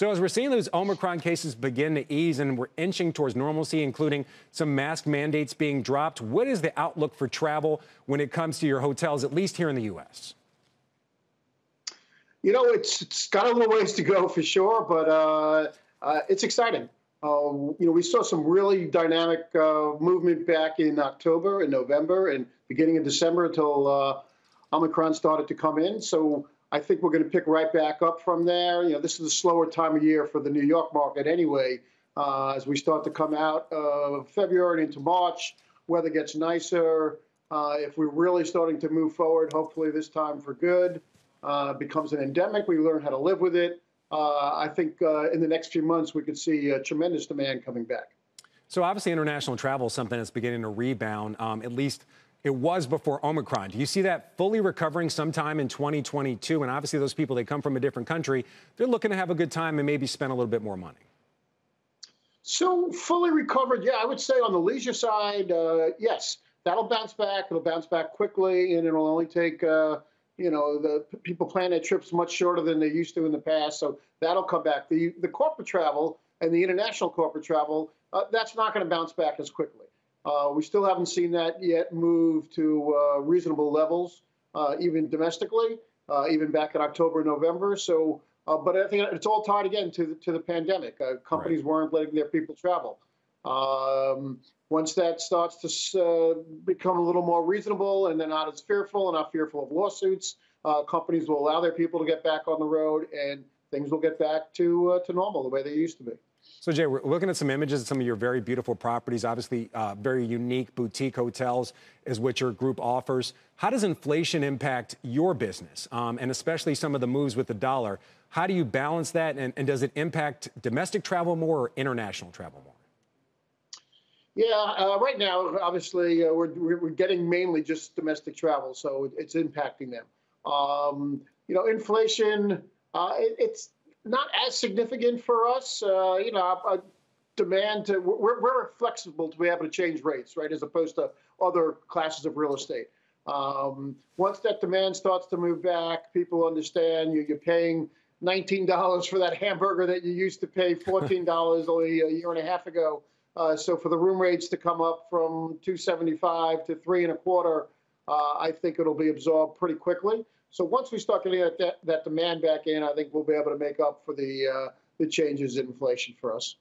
So, as we're seeing those Omicron cases begin to ease and we're inching towards normalcy, including some mask mandates being dropped, what is the outlook for travel when it comes to your hotels, at least here in the U.S.? You know, it's, it's got a little ways to go for sure, but uh, uh, it's exciting. Uh, you know, we saw some really dynamic uh, movement back in October and November and beginning of December until uh, Omicron started to come in. So I think we're going to pick right back up from there. You know, this is a slower time of year for the New York market anyway. Uh, as we start to come out of February into March, weather gets nicer. Uh, if we're really starting to move forward, hopefully this time for good, uh, becomes an endemic. We learn how to live with it. Uh, I think uh, in the next few months we could see tremendous demand coming back. So obviously, international travel is something that's beginning to rebound, um, at least it was before Omicron. Do you see that fully recovering sometime in 2022? And obviously, those people, they come from a different country, they're looking to have a good time and maybe spend a little bit more money. So, fully recovered, yeah, I would say on the leisure side, uh, yes, that'll bounce back. It'll bounce back quickly, and it'll only take, uh, you know, the people plan their trips much shorter than they used to in the past. So, that'll come back. The, the corporate travel and the international corporate travel, uh, that's not going to bounce back as quickly. Uh, we still haven't seen that yet move to uh, reasonable levels, uh, even domestically, uh, even back in October, November. So, uh, but I think it's all tied again to the, to the pandemic. Uh, companies right. weren't letting their people travel. Um, once that starts to become a little more reasonable and they're not as fearful and not fearful of lawsuits, companies will allow their people to get back on the road and things will get back to to normal the way they used to be. So, Jay, we're looking at some images of some of your very beautiful properties, obviously uh, very unique boutique hotels is what your group offers. How does inflation impact your business, um, and especially some of the moves with the dollar? How do you balance that, and, and does it impact domestic travel more or international travel more? Yeah, uh, right now, obviously, uh, we're, we're getting mainly just domestic travel, so it's impacting them. Um, you know, inflation, uh, it, it's not as significant for us. Uh, you know, demand to we're, we're flexible to be able to change rates, right, as opposed to other classes of real estate. Um, once that demand starts to move back, people understand you, you're paying $19 for that hamburger that you used to pay $14 only a year and a half ago. Uh, so for the room rates to come up from 275 to three and a quarter, uh, I think it'll be absorbed pretty quickly. So once we start getting that, that, that demand back in, I think we'll be able to make up for the uh, the changes in inflation for us.